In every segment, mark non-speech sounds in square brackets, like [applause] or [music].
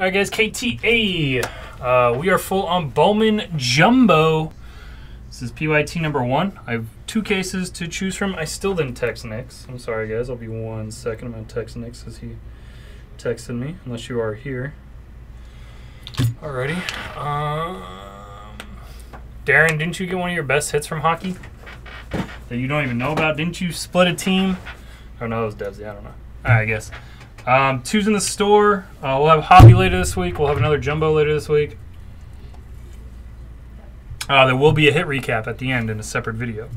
All right, guys, KTA. Uh, we are full on Bowman Jumbo. This is PYT number one. I have two cases to choose from. I still didn't text Nix. I'm sorry, guys. I'll be one second. I'm going to text Nix as he texted me, unless you are here. Alrighty. Um, Darren, didn't you get one of your best hits from hockey that you don't even know about? Didn't you split a team? Oh no, it was Debsy. I don't know. All right, I guess. Um, two's in the store. Uh, we'll have hobby later this week. We'll have another jumbo later this week. Uh, there will be a hit recap at the end in a separate video.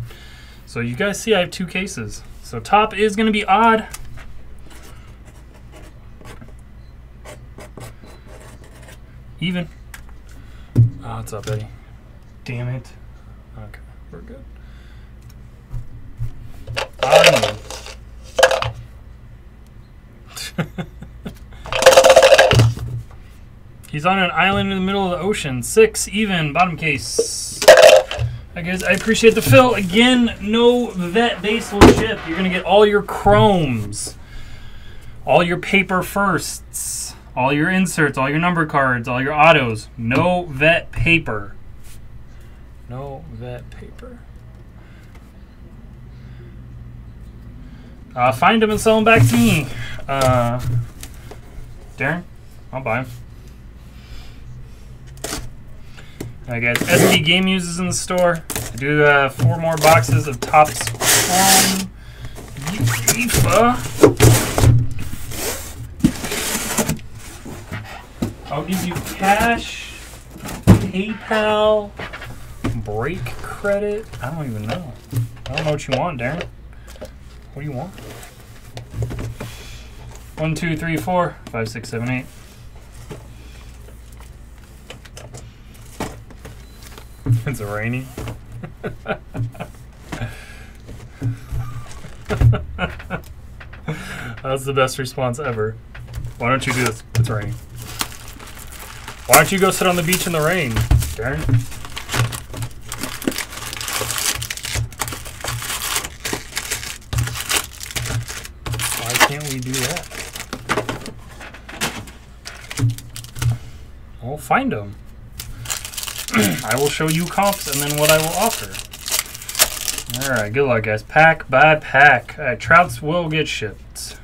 So you guys see I have two cases. So top is going to be odd. Even. Oh, what's up, Eddie? Damn it. Okay, we're good. Odd [laughs] He's on an island in the middle of the ocean. Six, even, bottom case. I guess I appreciate the fill. Again, no vet base will ship. You're going to get all your chromes, all your paper firsts, all your inserts, all your number cards, all your autos. No vet paper. No vet paper. Uh, find them and sell them back to me. Uh, Darren, I'll buy them. Alright guys, SP Game Uses in the store. I do uh, four more boxes of Topps Chrome FIFA. I'll give you cash, PayPal, break credit. I don't even know. I don't know what you want, Darren. What do you want? One, two, three, four, five, six, seven, eight. [laughs] it's rainy. [laughs] That's the best response ever. Why don't you do this? It's raining. Why don't you go sit on the beach in the rain, Darren? Why can't we do that? We'll find them. [clears throat] I will show you comps and then what I will offer. Alright, good luck, guys. Pack by pack. Trouts will get shipped.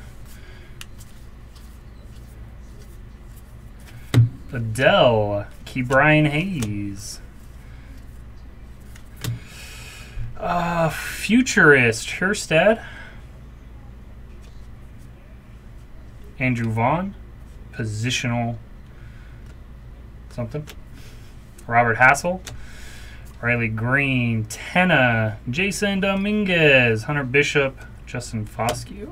Adell. Ke'Bryan Hayes. Uh, Futurist. Kjerstad. Andrew Vaughn. Positional something. Robert Hassell. Riley Greene. Tenna. Jasson Dominguez. Hunter Bishop. Justin Foscue.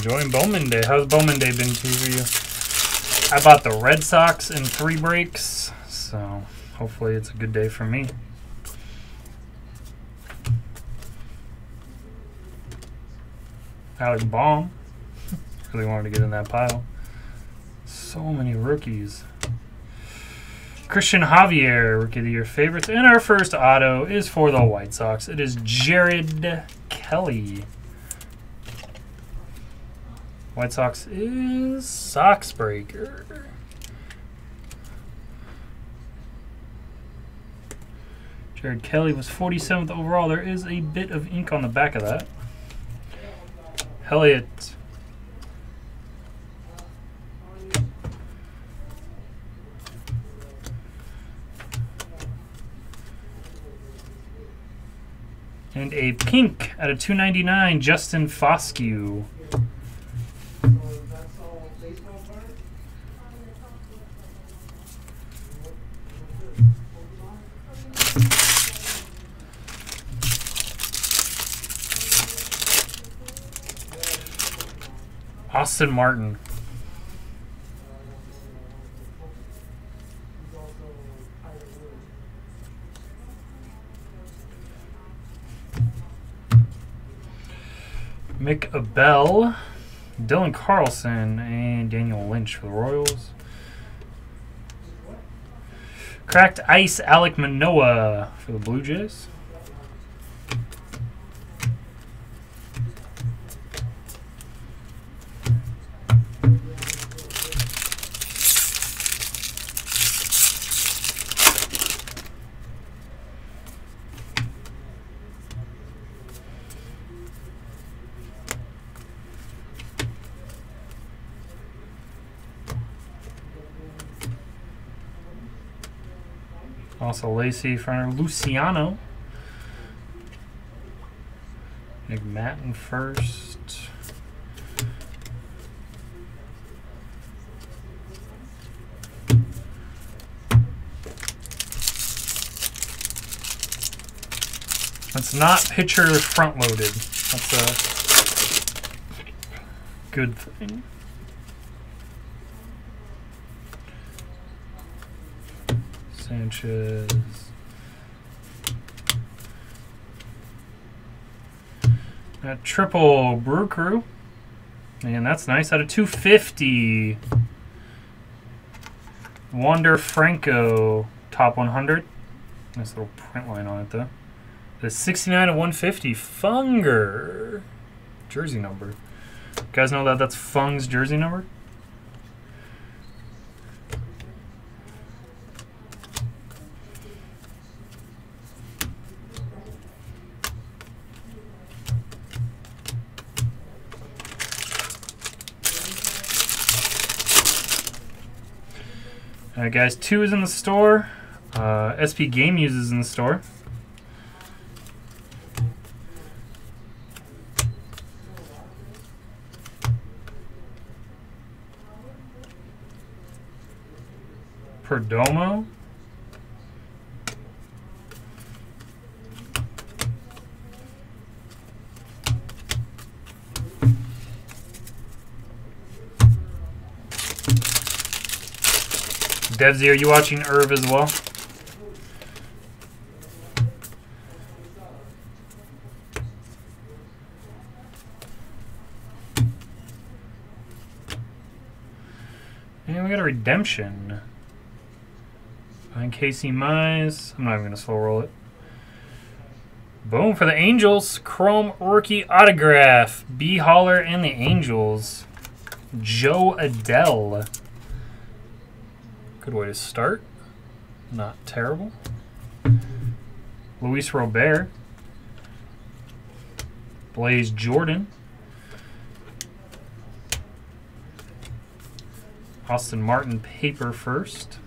enjoying Bowman Day. How's Bowman Day been to you? I bought the Red Sox in three breaks, so hopefully it's a good day for me. Alec Bohm. really wanted to get in that pile. So many rookies. Cristian Javier, Rookie of Year favorites. And our first auto is for the White Sox. It is Jared Kelley. White Sox is Sox Breaker. Jared Kelley was 47th overall. There is a bit of ink on the back of that. Elliott. And a pink out of 299, Justin Foscue. Austin Martin. Mick Abel, Dylan Carlson, and Daniel Lynch for the Royals. Cracked Ice, Alek Manoah for the Blue Jays. Also Lacy for Luciano. Nick Maton first. That's not pitcher front loaded. That's a good thing. Sanchez. A triple Brew Crew. And that's nice. Out of 250. Wander Franco, top 100. Nice little print line on it, though. The 69 of 150. Funger. Jersey number. You guys know that that's Fung's jersey number? Guys, 2 is in the store. Uh, SP Game uses in the store. Perdomo. Devsy, are you watching Irv as well? And we got a redemption. Behind Casey Mize. I'm not even going to slow roll it. Boom for the Angels. Chrome rookie autograph. B. Holler and the Angels. Jo Adell. Good way to start. Not terrible. Luis Robert. Blaze Jordan. Austin Martin paper first.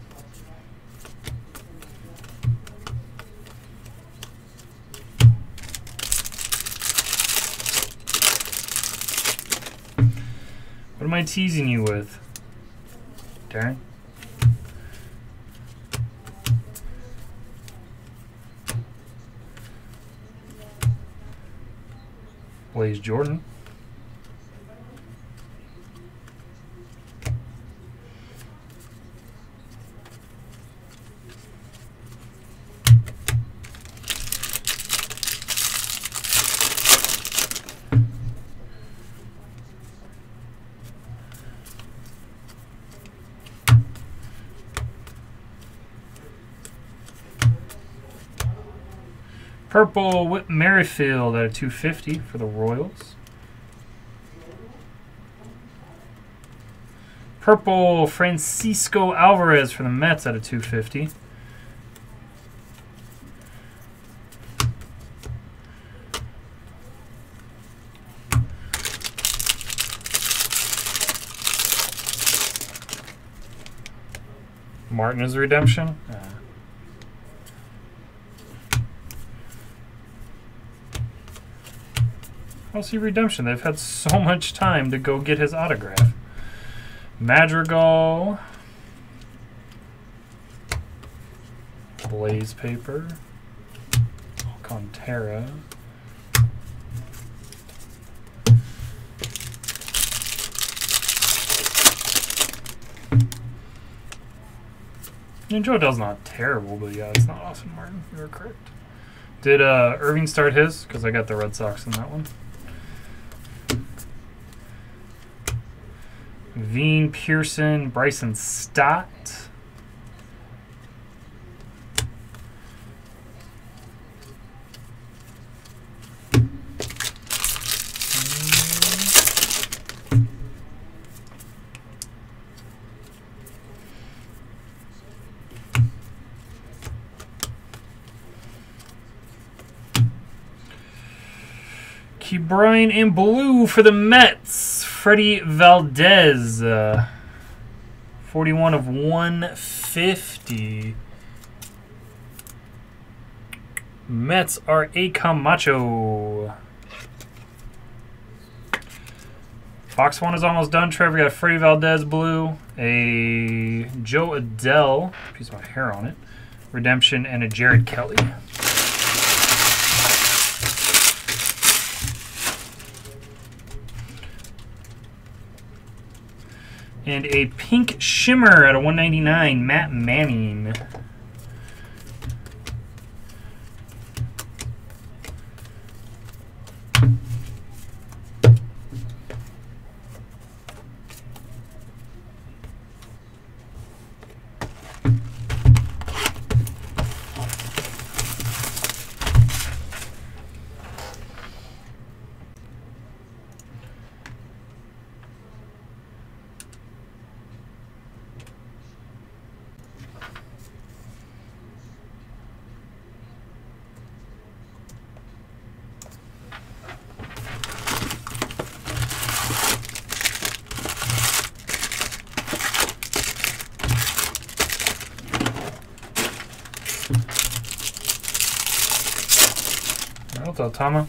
What am I teasing you with? Darren? Blaze Jordan. Purple Whit Merrifield at a 250 for the Royals. Purple Francisco Alvarez for the Mets at a 250. Martinez redemption. Uh, I'll see redemption. They've had so [laughs] much time to go get his autograph. Madrigal. Blaze paper. Alcantara. And Jo Adell's not terrible, but yeah, it's not Austin Martin. You were correct. Did uh, Irving start his? Because I got the Red Sox in that one. Levine, Pearson, Bryson Stott. Brian and Blue for the Mets. Freddie Valdez. Uh, 41 of 150. Mets are a Camacho. Box one is almost done. Trevor got Freddie Valdez blue, a Jo Adell, piece of my hair on it, redemption, and a Jared Kelley. And a pink shimmer at a 199, Matt Manning. What's up, Tama?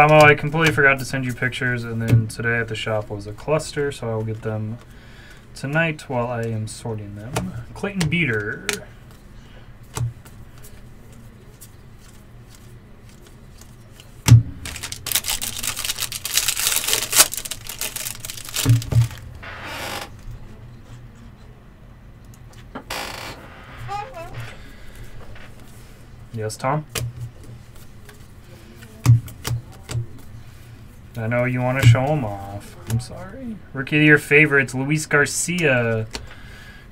Tomo, I completely forgot to send you pictures, and then today at the shop was a cluster, so I will get them tonight while I am sorting them. Clayton Beeter. Yes, Tom? I know you want to show them off. I'm sorry. Rookie of your favorites, Luis Garcia.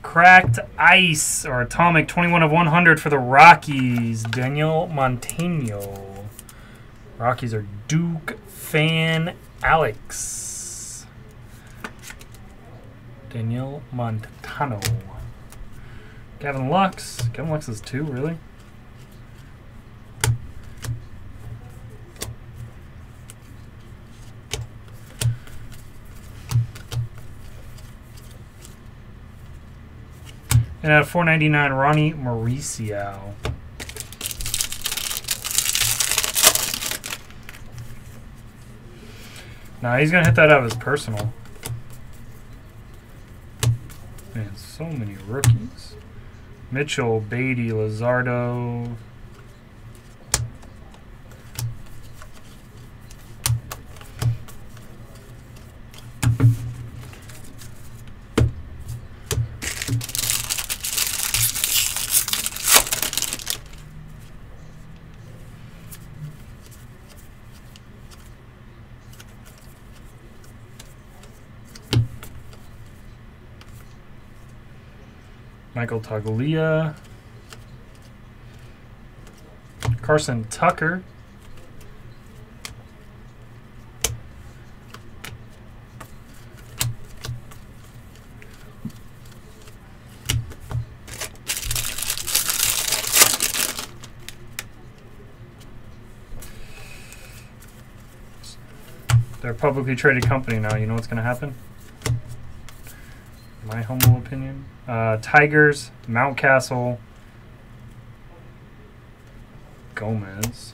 Cracked Ice or Atomic 21 of 100 for the Rockies. Daniel Montano. Rockies are Duke fan Alex. Daniel Montano. Gavin Lux. Gavin Lux is two, really? And at 499, Ronny Mauricio. Nah, he's going to hit that out of his personal. Man, so many rookies. Mitchell, Beatty, Luzardo. Michael Toglia, Carson Tucker. They're a publicly traded company now. You know what's going to happen? My humble opinion. Uh, Tigers, Mountcastle, Gomez.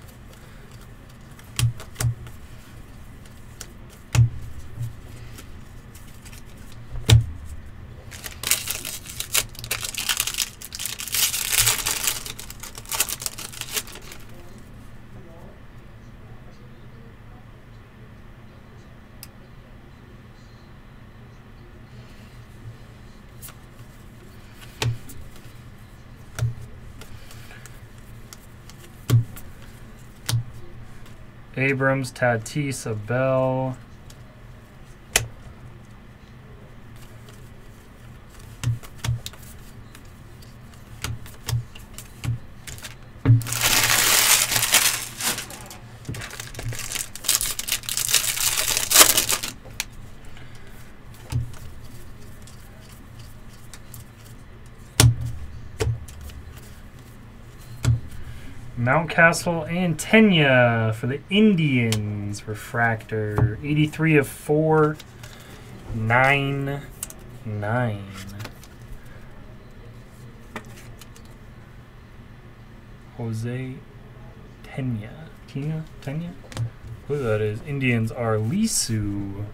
Abrams, Tatis, Abel. Mountcastle and Tenya for the Indians. Refractor. 83 of 4. 9. 9. Jose Tenya. Tina? Tenya? Who that is? Indians are Lisu.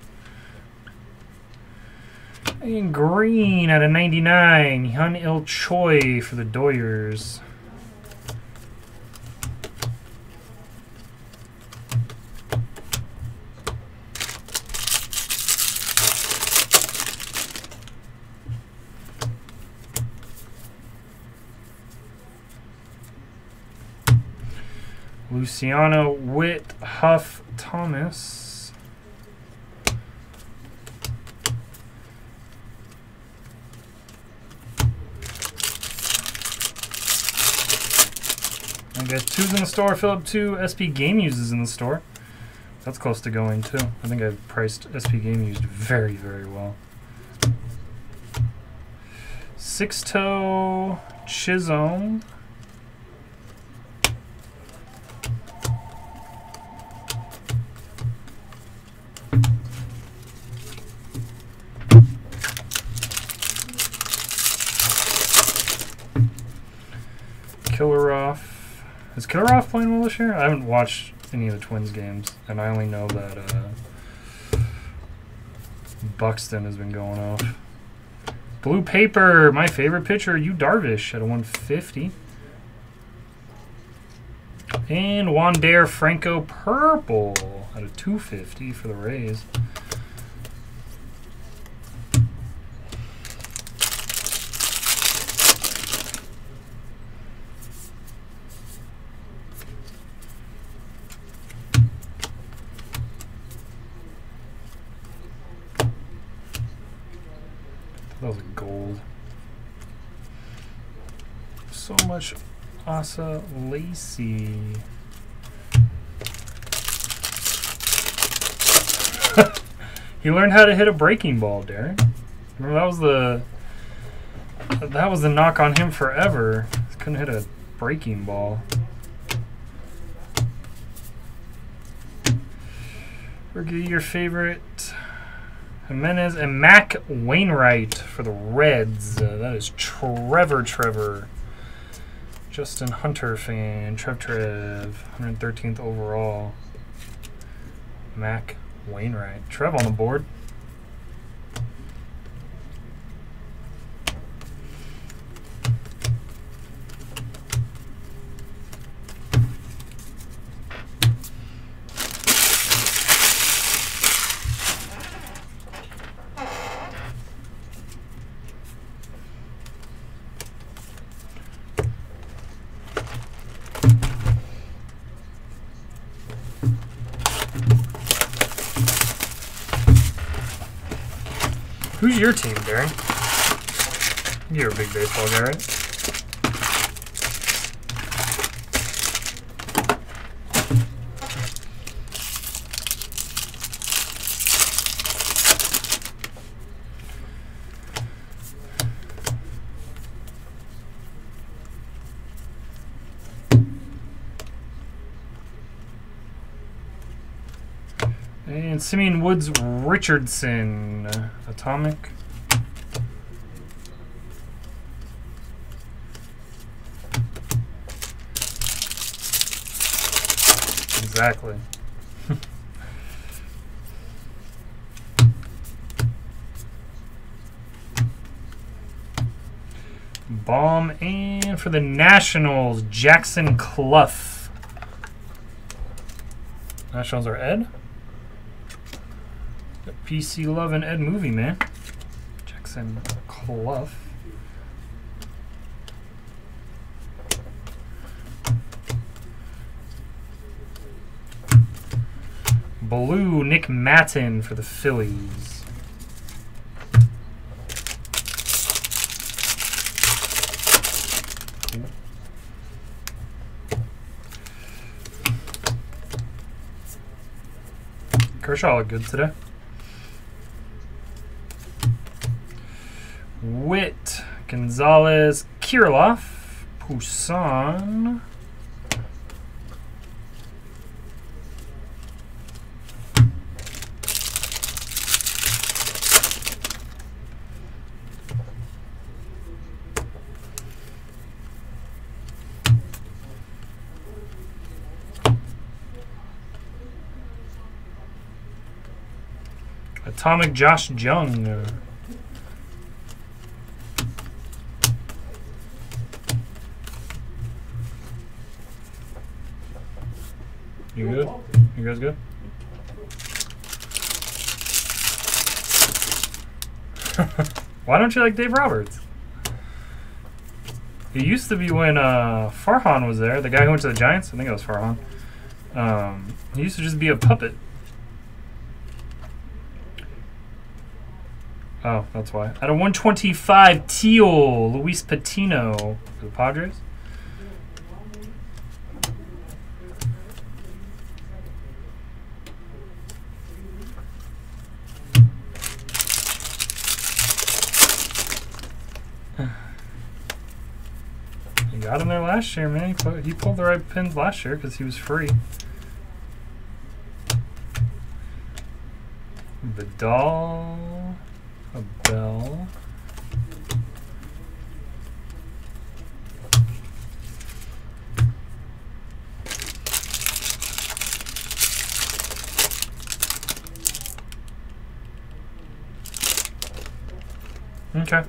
And green out of 99. Hyun Il Choi for the Doyers. Luciano Witt Huff Thomas. I guess two's in the store. Philip two. SP Game uses in the store. That's close to going too. I think I've priced SP Game used very, very well. Sixto Chisholm. Playing well this year? I haven't watched any of the Twins games, and I only know that uh, Buxton has been going off. Blue paper, my favorite pitcher, Yu Darvish at a 150. And Wander Franco purple at a 250 for the Rays. That was gold. So much Asa Lacy. [laughs] he learned how to hit a breaking ball, Darren. Remember that was the that was the knock on him forever. Couldn't hit a breaking ball. Rookie, your favorite Jimenez and Mac Wainwright for the Reds. Uh, that is Trevor Trevor. Justin Hunter fan. Trev Trev. 113th overall. Mac Wainwright. Trev on the board. Your team, Darren? You're a big baseball guy, right? And Simeon Woods Richardson, Atomic. Exactly. [laughs] Bomb and for the Nationals, Jackson Cluff. Nationals are Ed. PC Love and Ed movie, man. Jackson Cluff. Blue Nick Maton for the Phillies. Kershaw looked good today. Gonzalez, Kirilloff, Poussin. Atomic Josh Jung. You guys good? [laughs] Why don't you like Dave Roberts? It used to be when uh, Farhan was there, the guy who went to the Giants. I think it was Farhan. Um, he used to just be a puppet. Oh, that's why. At a 125, Teal, Luis Patino for the Padres. He got him there last year, man. He, put, he pulled the right pins last year because he was free. Vidal, a bell. Okay.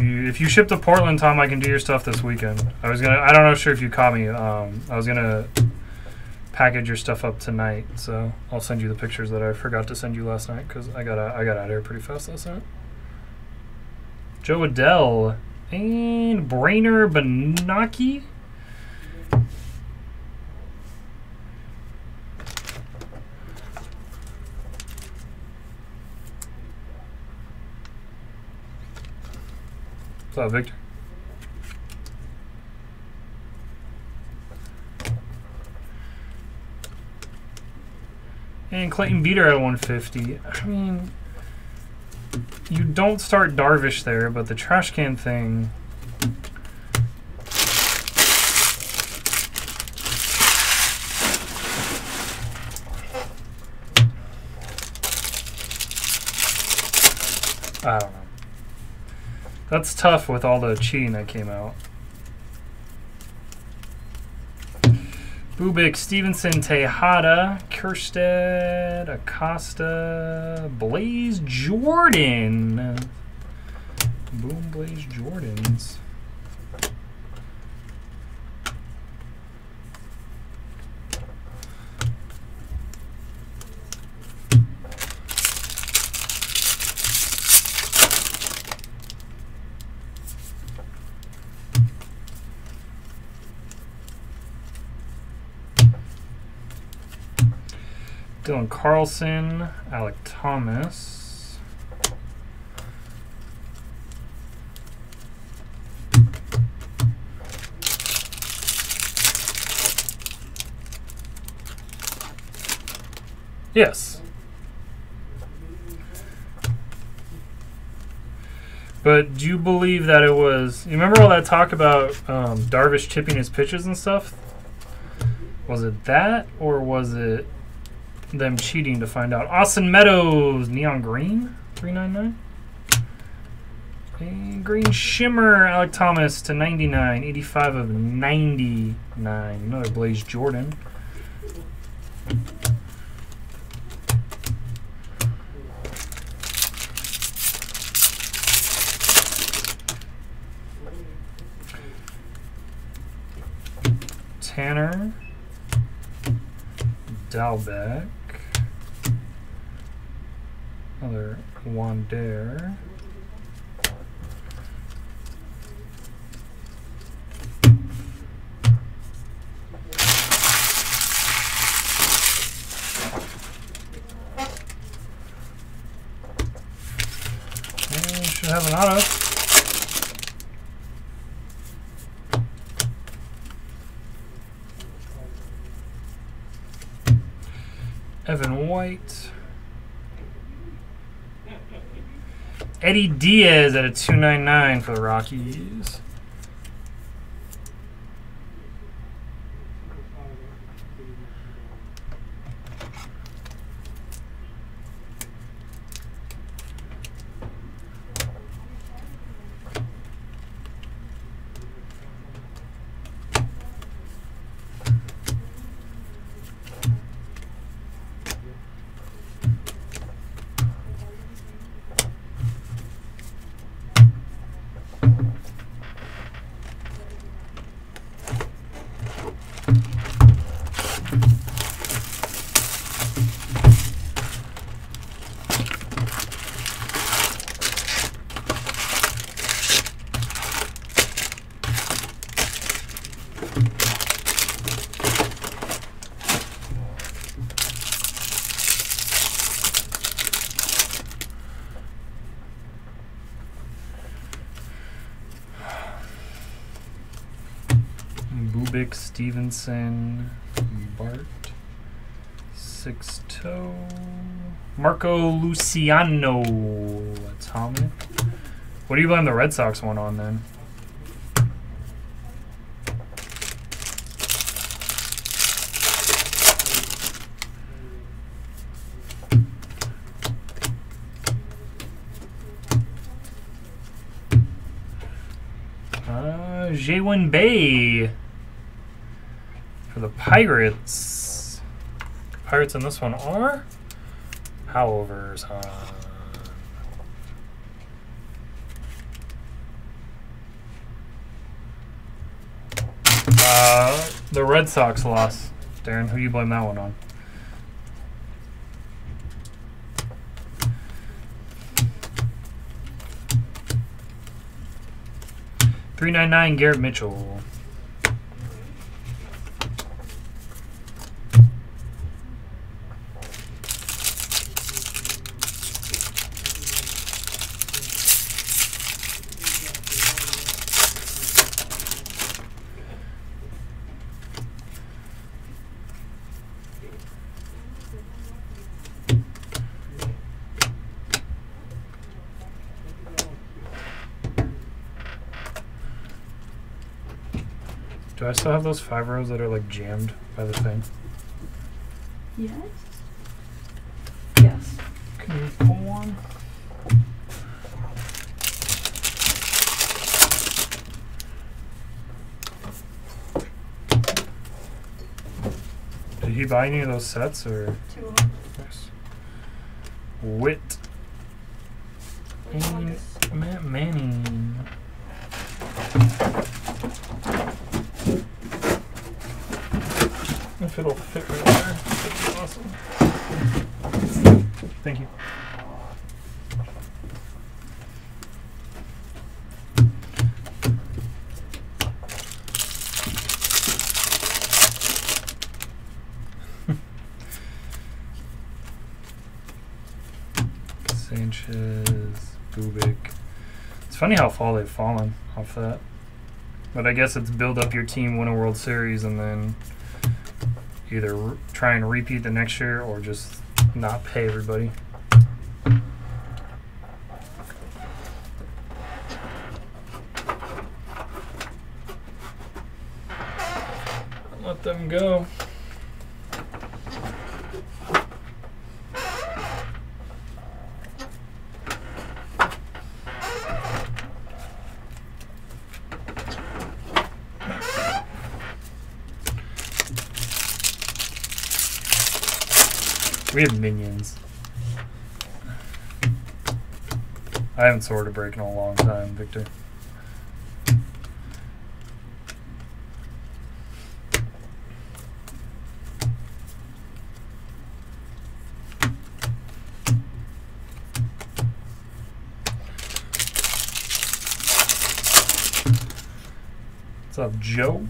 If you ship to Portland, Tom, I can do your stuff this weekend. I was gonna. I don't know sure if you caught me. Um, I was gonna package your stuff up tonight, so I'll send you the pictures that I forgot to send you last night because I got I got out of here pretty fast last night. Jo Adell and Brainer Bonaci. What's up, Victor? And Clayton Beeter at 150. I mean, you don't start Darvish there, but the trash can thing. I don't know. That's tough with all the cheating that came out. Bubic, Stevenson, Tejada, Kjerstad, Acosta, Blaze Jordan. Boom, Blaze Jordans. Dylan Carlson, Alek Thomas. Yes. But do you believe that it was? You remember all that talk about um, Darvish tipping his pitches and stuff? Was it that, or was it them cheating to find out. Austin Meadows, Neon Green, 399. And Green Shimmer, Alek Thomas to 99, 85 of 99. Another Blaze Jordan. Tanner. Dalbec. Another Wander. And should have an auto. Evan White. Eddie Diaz at a 299 for the Rockies. Stevenson, Bart, Sixto, Marco Luciano, Atomic. What do you blame the Red Sox one on then? Uh, Ji-hwan Bae for the Pirates. Pirates in this one are Howovers. Uh, uh, the Red Sox loss. Darren, who you blame that one on? Three nine nine Garrett Mitchell. Do I still have those five rows that are like jammed by the thing? Yes. Yes. Can you pull one? Did he buy any of those sets or? Two of them. Yes. Wit. And Matt Manning. If it'll fit right there, that'd be awesome. Thank you. Sanchez, Bubic. It's funny how far they've fallen off that. But I guess it's build up your team, win a World Series, and then either try and repeat the next year or just not pay everybody. Let them go. We have minions. I haven't sorted a break in a long time, Victor. What's up, Joe?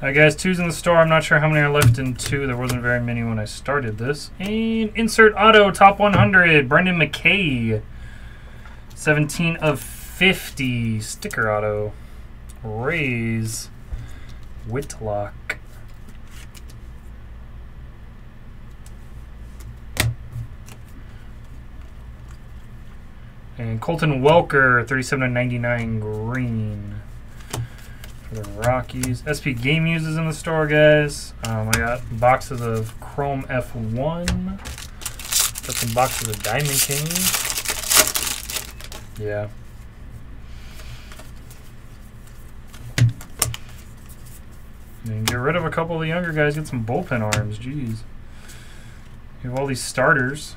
Alright guys, two's in the store. I'm not sure how many are left in two. There wasn't very many when I started this. And insert auto, top 100, Brendan McKay. 17 of 50. Sticker auto. Rays. Whitlock. And Colton Welker, 37 of 99 green the Rockies. SP Game Uses in the store, guys. Um, I got boxes of Chrome F1. Got some boxes of Diamond King. Yeah. And get rid of a couple of the younger guys. Get some bullpen arms. Jeez. You have all these starters.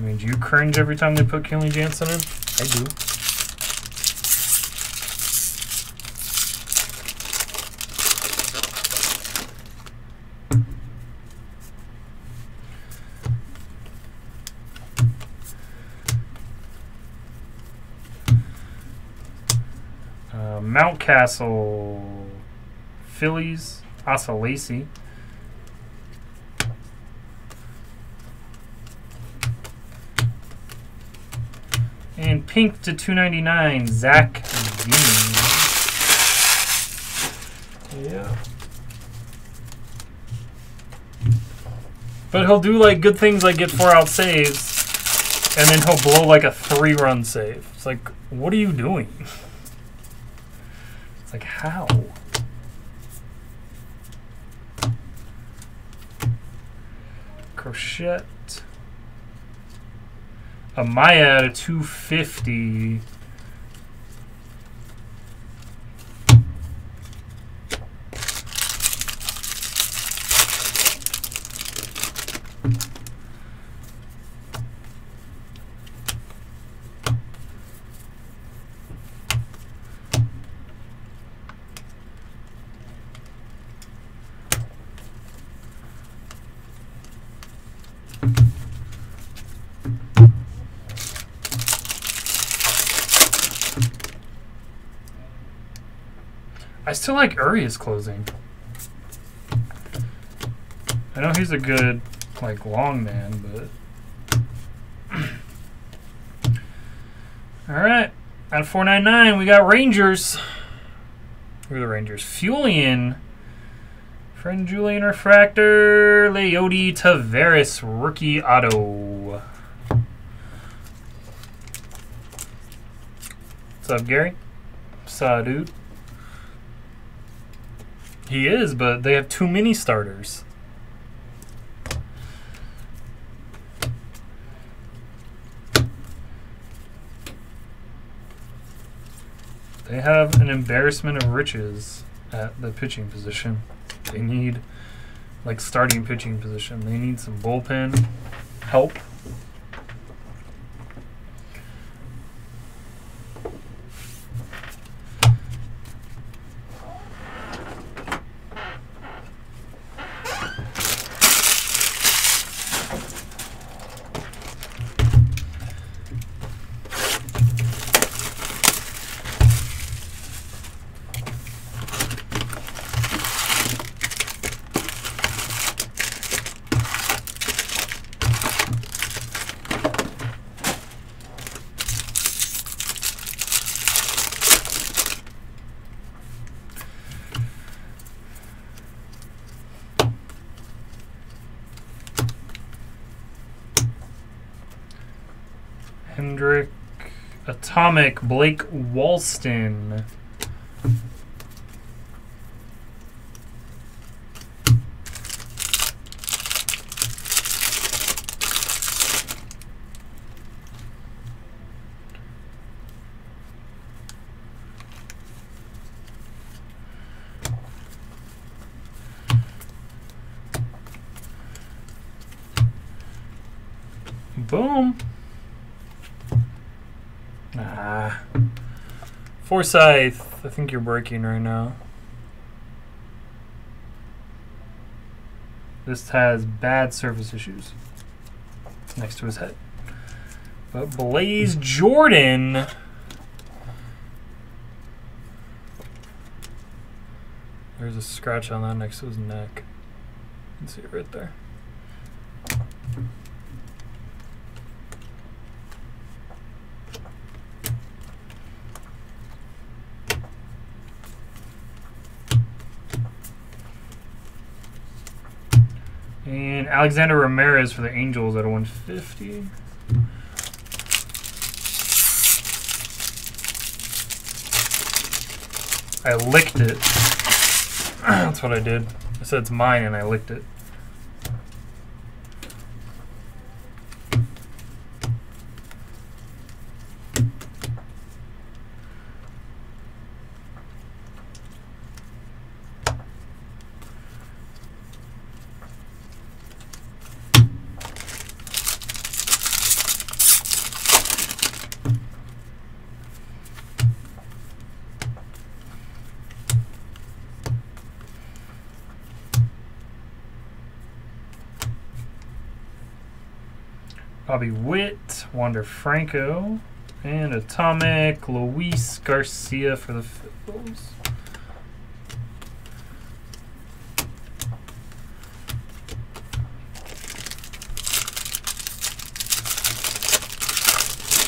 I mean, do you cringe every time they put Kenley Jansen in? I do. Uh, Mountcastle, Phillies, Asa pink to 299, Zach Dean. Yeah. But he'll do like good things like get four out saves, and then he'll blow like a three run save. It's like, what are you doing? It's like, how? Crochet. Amaya at 250. Still like Urias closing. I know he's a good, like, long man, but. [clears throat] Alright. At 499, we got Rangers. Who are the Rangers? Fuelian. Friend Julian Refractor. Leody Taveras. Rookie auto. What's up, Gary? Saw, dude. He is, but they have too many starters. They have an embarrassment of riches at the pitching position. They need, like, starting pitching position. They need some bullpen help. Atomic, Blake Walston. Boom. Ah. Forsyth, I think you're breaking right now. This has bad surface issues next to his head. But Blaze Jordan. There's a scratch on that next to his neck. You can see it right there. And Alexander Ramirez for the Angels at 150. I licked it. [clears throat] That's what I did. I said it's mine and I licked it. Bobby Witt, Wander Franco, and Atomic, Luis Garcia for the Phils.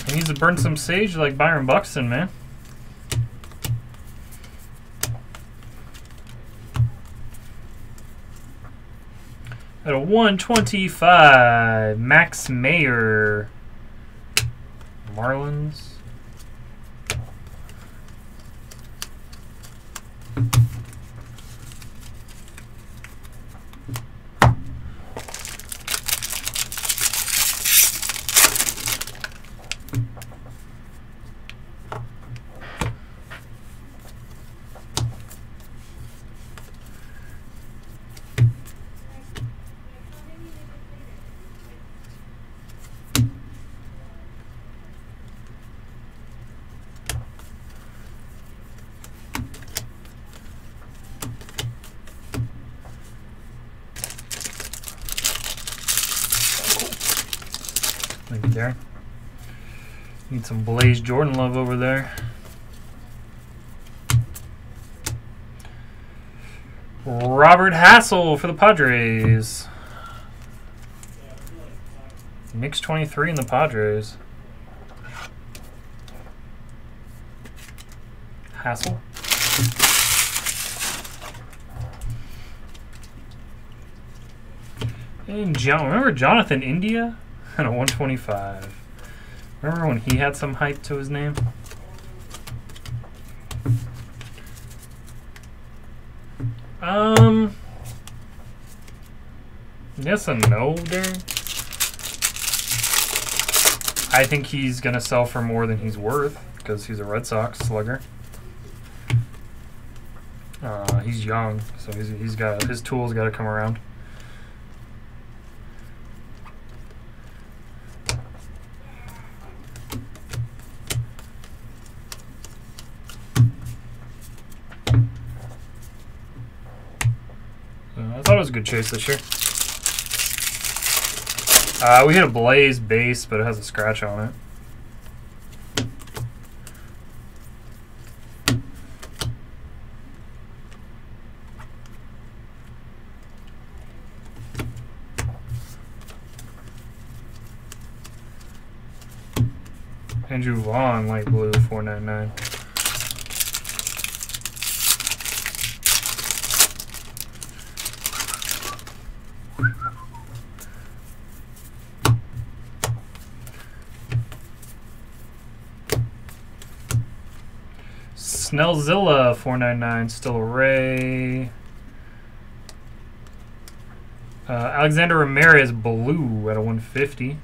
He needs to burn some sage like Byron Buxton, man. At a 125, Max Meyer. Marlins. Thank you, Darren. Need some Blaze Jordan love over there. Robert Hassell for the Padres. Mix 23 in the Padres. Hassell. And John, remember Jonathan India? [laughs] At a 125. Remember when he had some hype to his name? Um. Yes and no. I think he's gonna sell for more than he's worth because he's a Red Sox slugger. Uh, he's young, so he's, he's got his tools got to come around. Uh, I thought it was a good chase this year. Uh, we hit a Blaze base, but it has a scratch on it. Andrew Vaughn, light blue, 499. Snellzilla, 499, still a Ray. Uh, Alexander Ramirez, blue at a 150.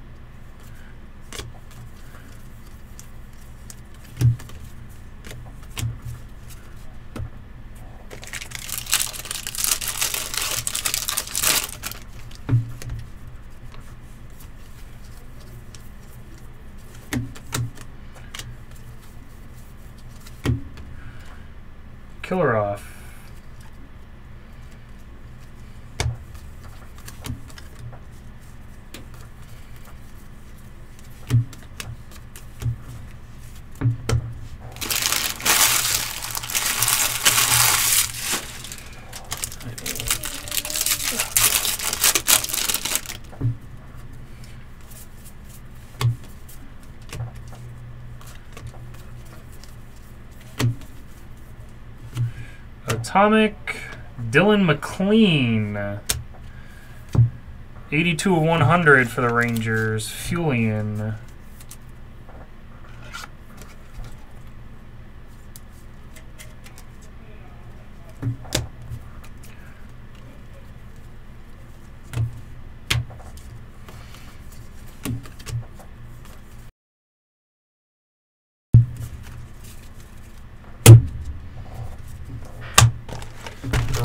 Kirilloff. Atomic Dylan MacLean. 82 of 100 for the Rangers. Fulian.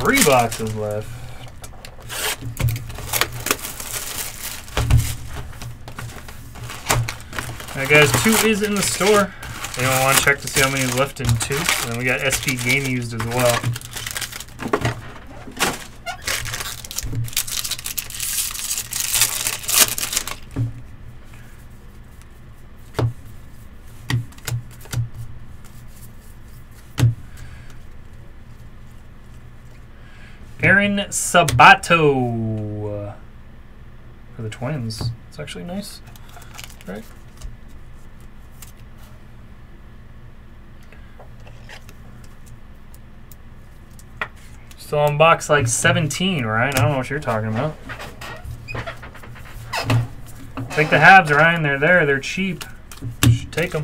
Three boxes left. Alright guys, two is in the store. Anyone want to check to see how many is left in two? And then we got SP Game Used as well. Aaron Sabato for the Twins. It's actually nice, right? Still on box like 17, Ryan. I don't know what you're talking about. Take the Habs, Ryan. They're there. They're cheap. You should take them.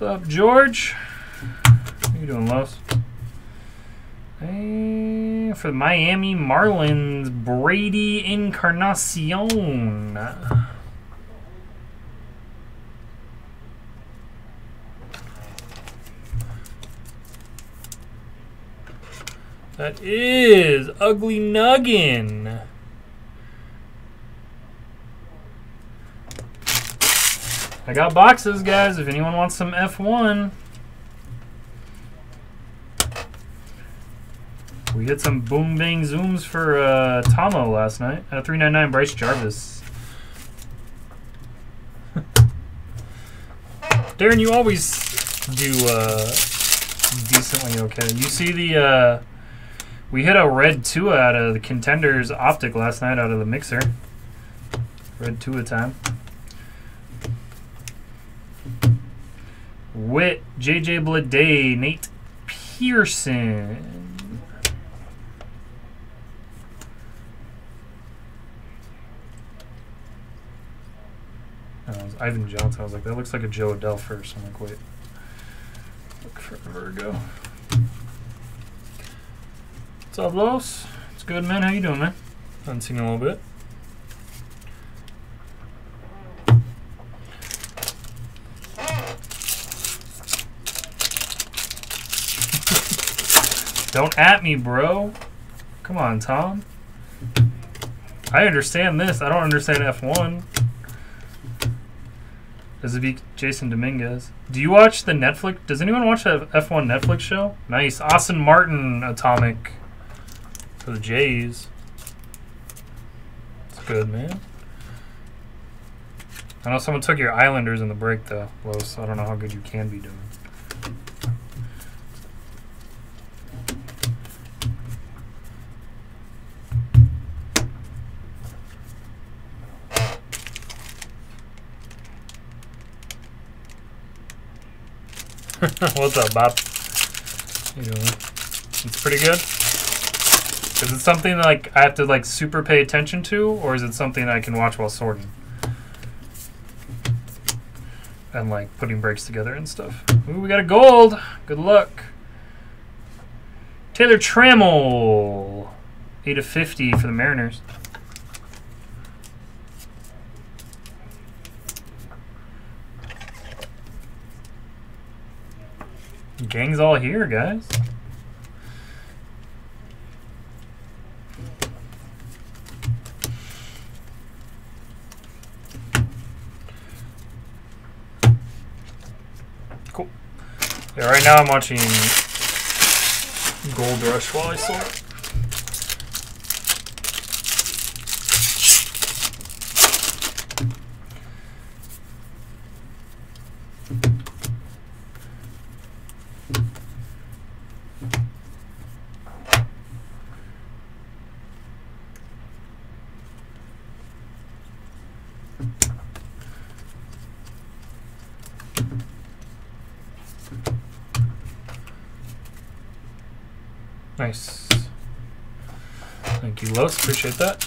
What's up, George? How you doing, Los? And for the Miami Marlins, Brady Encarnacion. That is Ugly Nuggin. I got boxes, guys. If anyone wants some F1. We hit some boom bang zooms for uh, Tomo last night. Uh, 399 Bryce Jarvis. [laughs] Darren, you always do uh, decently okay. You see the. Uh, we hit a red Tua out of the contenders optic last night out of the mixer. Red Tua time. Witt, JJ Bleday, Nate Pearson. Ivan Johnson. I was like, that looks like a Jo Adell first. I'm like, wait. Look for Virgo. What's up, Los? It's good, man. How you doing, man? Haven't seen you in a little bit. Don't at me, bro. Come on, Tom. I understand this. I don't understand F1. Does it be Jasson Dominguez? Do you watch the Netflix? Does anyone watch the F1 Netflix show? Nice. Austin Martin Atomic for the Jays. It's good, man. I know someone took your Islanders in the break, though, Los. I don't know how good you can be doing. [laughs] What's up, Bob? You doing? It's pretty good. Is it something like I have to like super pay attention to, or is it something I can watch while sorting? And like putting breaks together and stuff. Ooh, we got a gold. Good luck. Taylor Trammell, eight of fifty for the Mariners. Gang's all here, guys. Cool. Yeah, right now I'm watching Gold Rush while I sort. Nice. Thank you, Los. Appreciate that.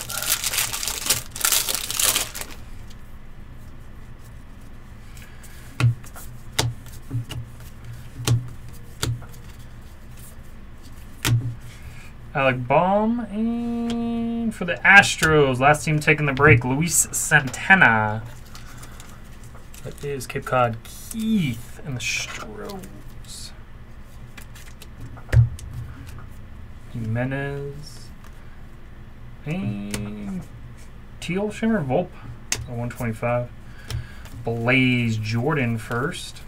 Alec Baum and for the Astros, last team taking the break, Luis Santana. That is Cape Cod Keith and the Stros. Jimenez. Teal Shimmer Volp. a 125. Blaze Jordan first.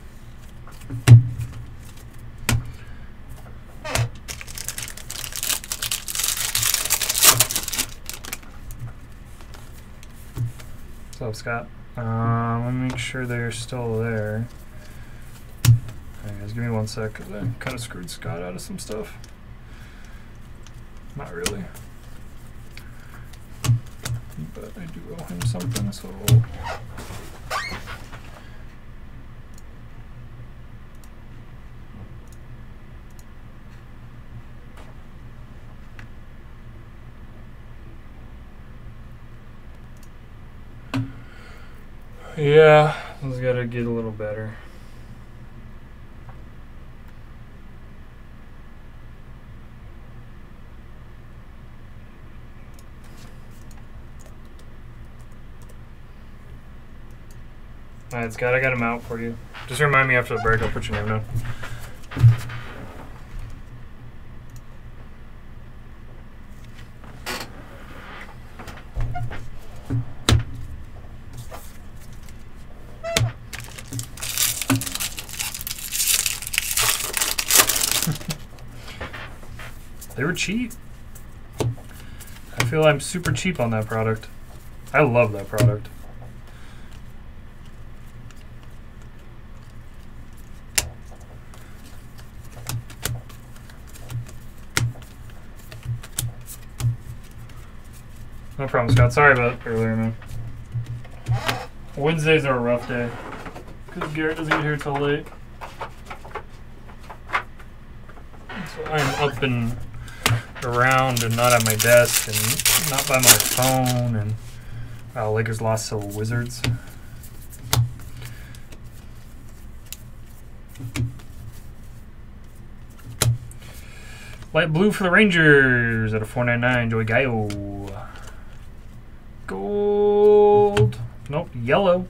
Up, Scott? Um, let me make sure they're still there. Hey guys, give me one sec, because I kind of screwed Scott out of some stuff. Not really. but Something, so. Yeah, it's gotta get a little better. Alright, Scott, I got him out for you. Just remind me after the break, I'll put your name down. [laughs] they were cheap. I feel I'm super cheap on that product. I love that product. No problem, Scott. Sorry about earlier, man. Wednesdays are a rough day. Because Garrett doesn't get here till late. So I'm up and around and not at my desk and not by my phone and uh, Lakers lost to the Wizards. Light blue for the Rangers at a 499. Joey Gallo. Yellow.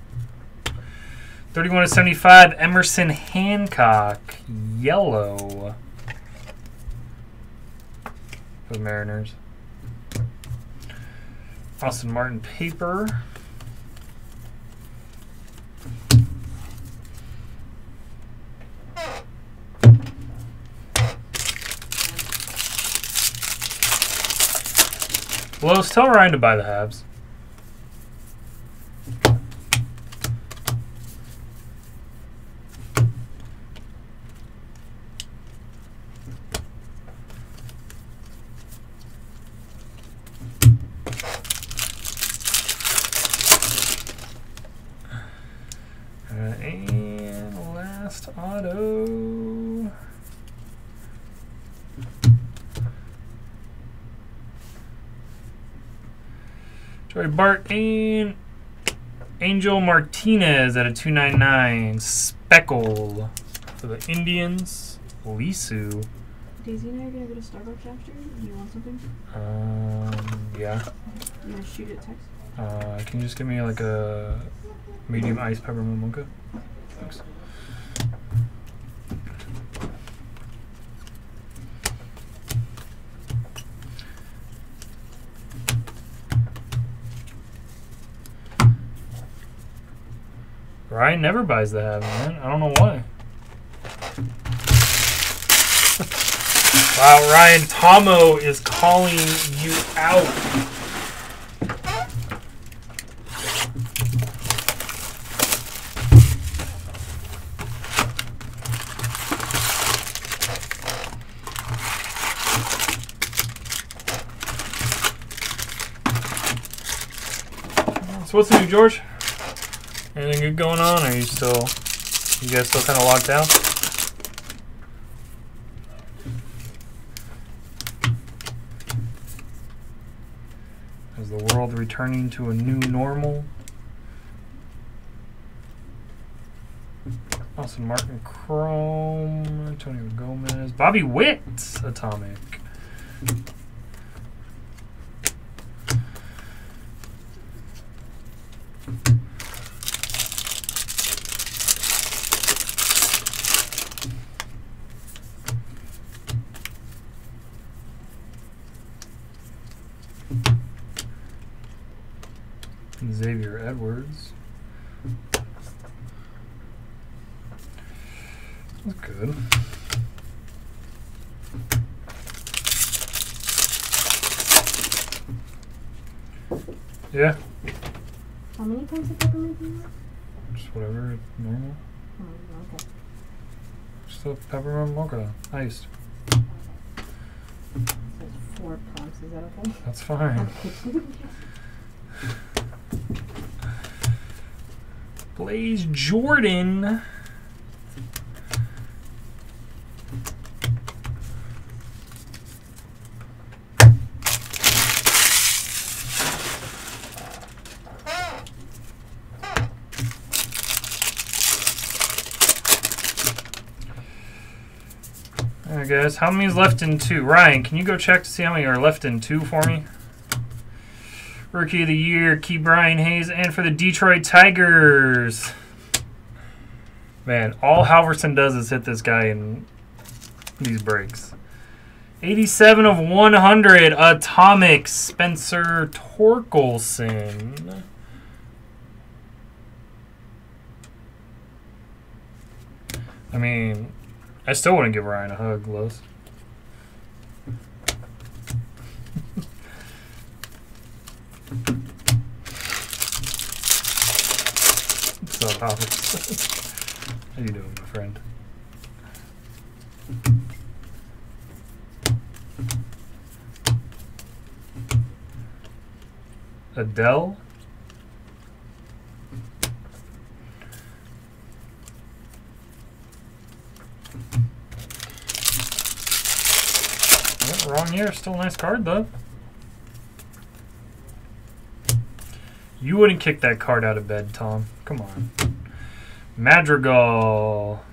31 to 75. Emerson Hancock. Yellow. For the Mariners. Austin Martin paper. Los, tell Ryan to buy the Habs. Uh, and last auto. Joey Bart and Angel Martinez at a 299. Speckle for the Indians. Lisu. Daisy and I are gonna go to Starbucks after. Do you want something? Um, yeah. You wanna shoot at text? Uh, can you just give me like a medium ice peppermint mocha? Ryan never buys the Habs, man. I don't know why. [laughs] wow, Ryan Tomo is calling you out. So what's the new, George? Anything good going on? Or are you still, you guys still kind of locked down? Is the world returning to a new normal? Austin Martin Chrome, Antonio Gomez, Bobby Witt Atomic. Xavier That's good. Yeah, How many pints of peppermint do you want? just whatever, normal. Oh, okay. Just a peppermint mocha, iced. So four pumps. Is that okay? That's fine. [laughs] Blaze Jordan. Guys, how many's left in two? Ryan, can you go check to see how many are left in two for me? Rookie of the Year, Ke'Bryan Hayes, and for the Detroit Tigers. Man, all Halverson does is hit this guy in these breaks. 87 of 100, Atomic, Spencer Torkelson. I mean, I still wouldn't give Ryan a hug, Los. [laughs] How you doing, my friend? Adell? Wrong year. Still a nice card, though. You wouldn't kick that card out of bed, Tom. Come on. Madrigal.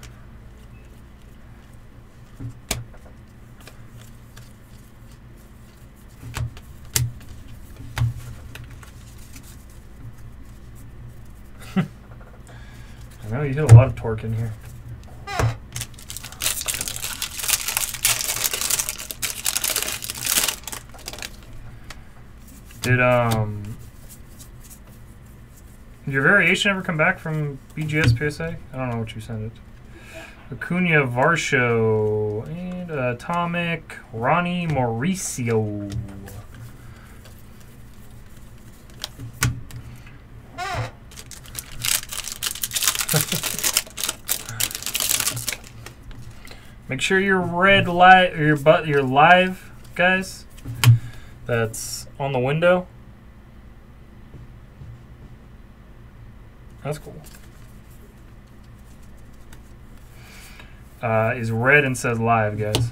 [laughs] I know you hit a lot of torque in here. Did um did your variation ever come back from BGS PSA? I don't know what you sent it. Acuna Varsho and uh, Atomic Ronny Mauricio. [laughs] Make sure your red light your but your live guys. That's on the window. That's cool. Uh, is red and says live, guys.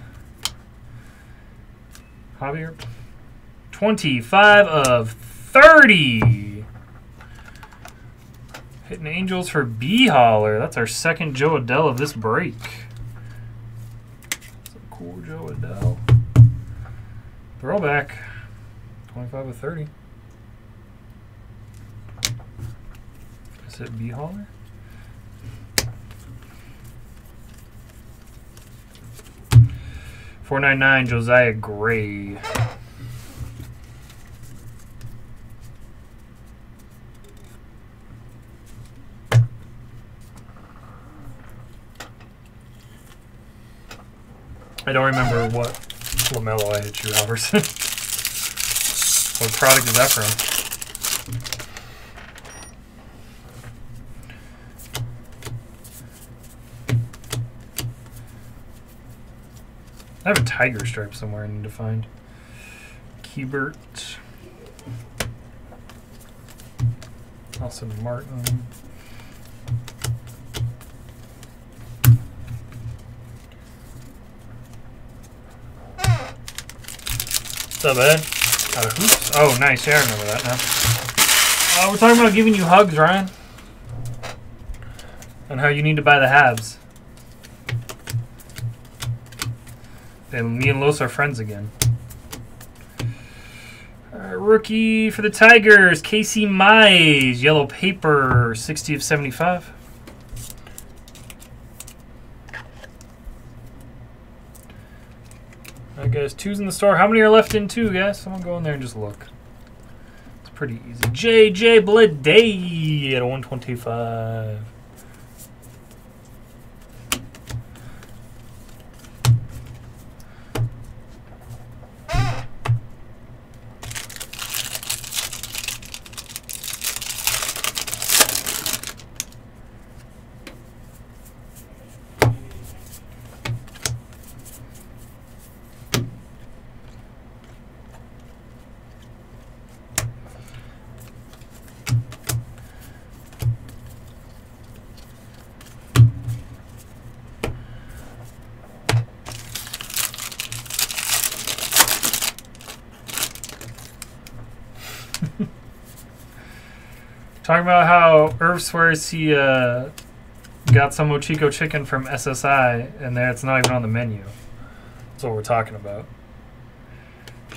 Javier. 25 of 30. Hitting Angels for B Holler. That's our second Jo Adell of this break. A cool Jo Adell. Throwback. 25 of 30. It B Holler? Four nine nine Josiah Gray. I don't remember what LaMelo I hit you, Alverson. [laughs] what product is that from? Have a tiger stripe somewhere I need to find. Keybert. Austin Martin. What's up, Ed? Hoops? Oh, nice. Yeah, I remember that now. Uh, we're talking about giving you hugs, Ryan. And how you need to buy the halves. And me and Los are friends again. Uh, rookie for the Tigers, Casey Mize, yellow paper, 60 of 75. Alright guys, two's in the store. How many are left in two, guys? Someone go in there and just look. It's pretty easy. JJ Bleday at 125. Swears he uh, got some Mochiko chicken from SSI, and there it's not even on the menu. That's what we're talking about.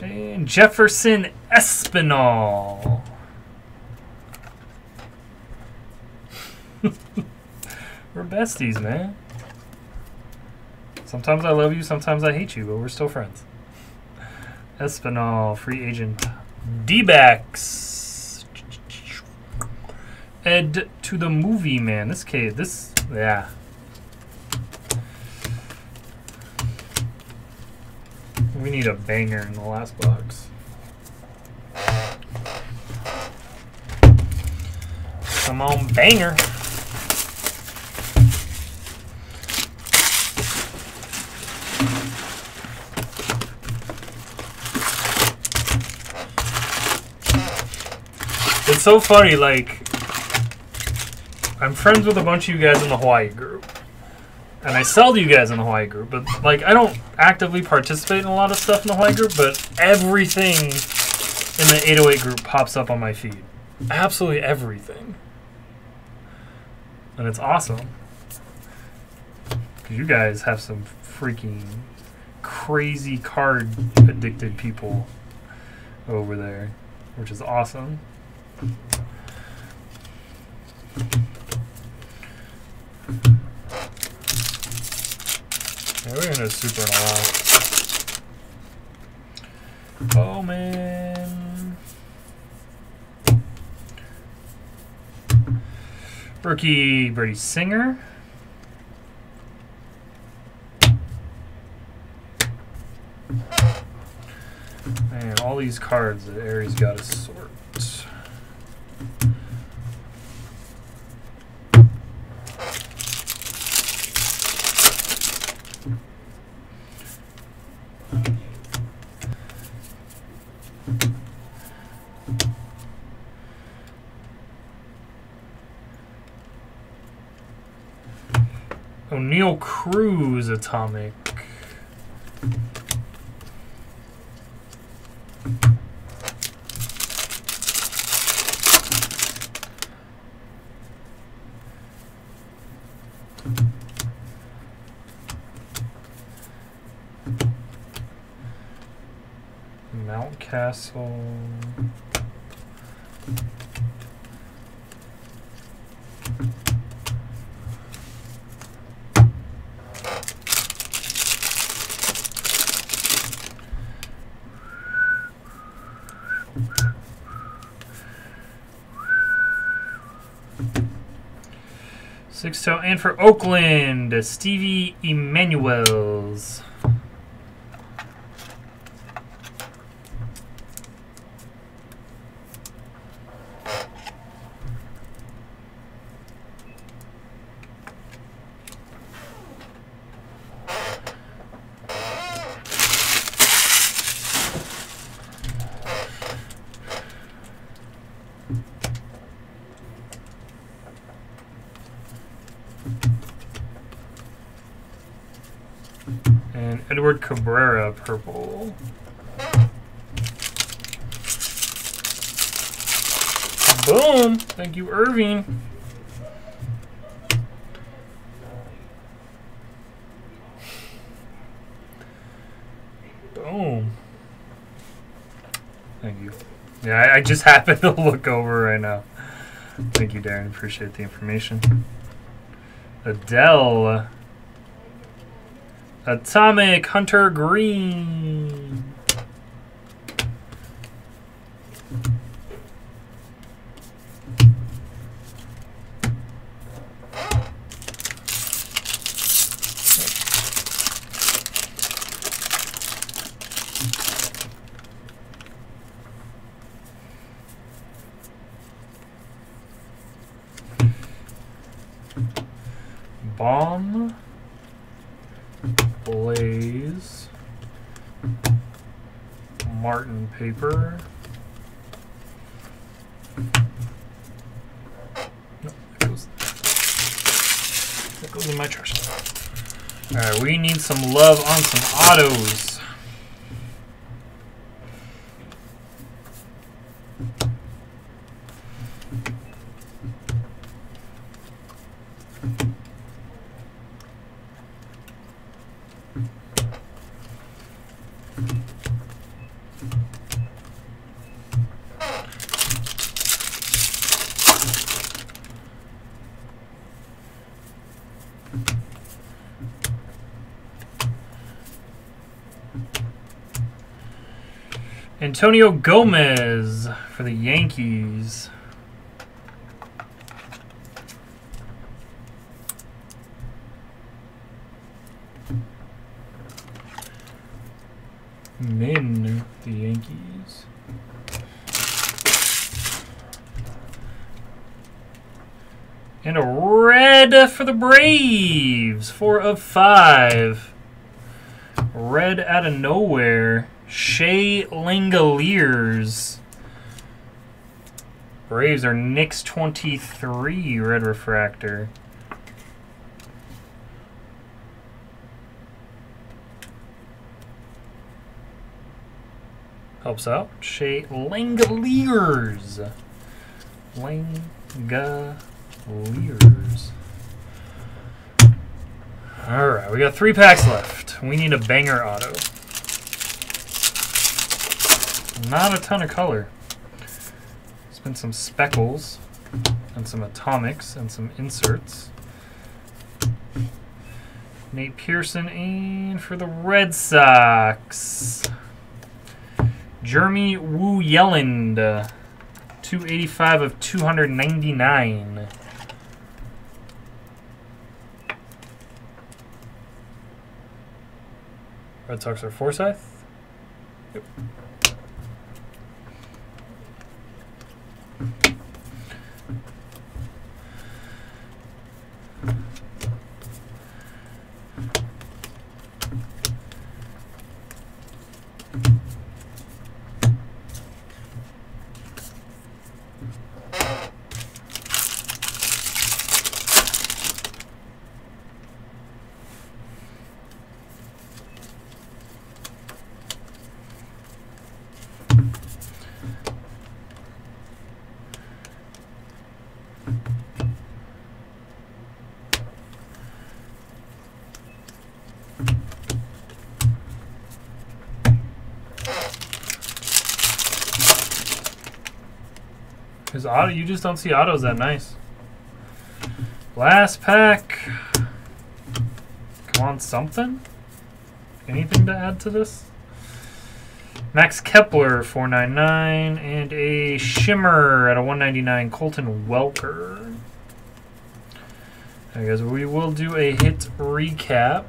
And Jefferson Espinal. [laughs] we're besties, man. Sometimes I love you, sometimes I hate you, but we're still friends. Espinal, free agent. D-backs. Ed to the movie, man. This case, this, yeah. We need a banger in the last box. Come on, banger. It's so funny, like, I'm friends with a bunch of you guys in the Hawaii group. And I sell to you guys in the Hawaii group, but, like, I don't actively participate in a lot of stuff in the Hawaii group, but everything in the 808 group pops up on my feed. Absolutely everything. And it's awesome. Because you guys have some freaking crazy card addicted people over there, which is awesome. Yeah, we're gonna super in a while. Oh man. Rookie Brady Singer. Man, all these cards that Aries got to sort. Oh, Oneil Cruz Atomic. Mountcastle. Six toe and for Oakland, Stevie Emanuels. And Edward Cabrera, purple. Boom! Thank you, Irving. Boom. Thank you. Yeah, I, I just [laughs] happened to look over right now. Thank you, Darren. Appreciate the information. Adell. Atomic Hunter Greene. Bomb. Blaze. Martin paper. No, that goes, that goes in my trash. Alright, we need some love on some autos. Antonio Gomez for the Yankees. Min, the Yankees. And a red for the Braves. Four of five. Red out of nowhere. Shea Langeliers. Braves are Knicks 23 red refractor. Helps out. Shea Langeliers. Langeliers. Alright, we got three packs left. We need a banger auto. Not a ton of color. There's been some speckles and some atomics and some inserts. Nate Pearson in for the Red Sox. Jeremy Wu-Yelland. Uh, 285 of 299. Red Sox are Forsyth. Yep. Auto, you just don't see autos that nice. Last pack. Come on, something? Anything to add to this? Max Kepler, 499, and a Shimmer at a 199, Colton Welker. Alright guys, we will do a hit recap.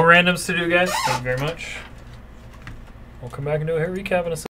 No randoms to do, guys. Thank you very much. We'll come back and do a hit recap in a second.